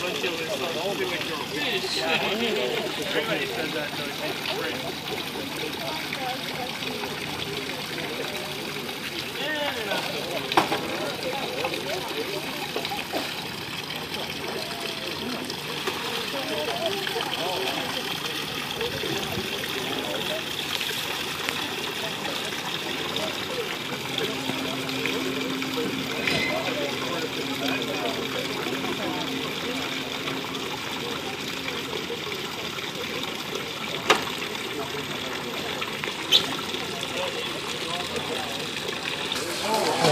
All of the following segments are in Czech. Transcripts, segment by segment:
don't kill this one. you fish. Yeah. Everybody says that, though. It's great.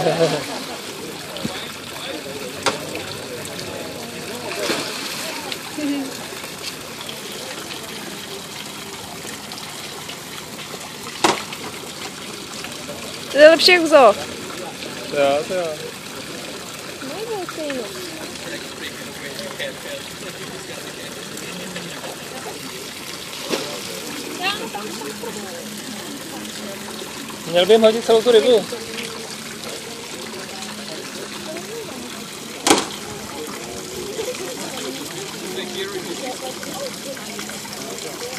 To je lepší jak v zoo. Jo, to jo. Měl by hodit celou tu rybu. Thank you.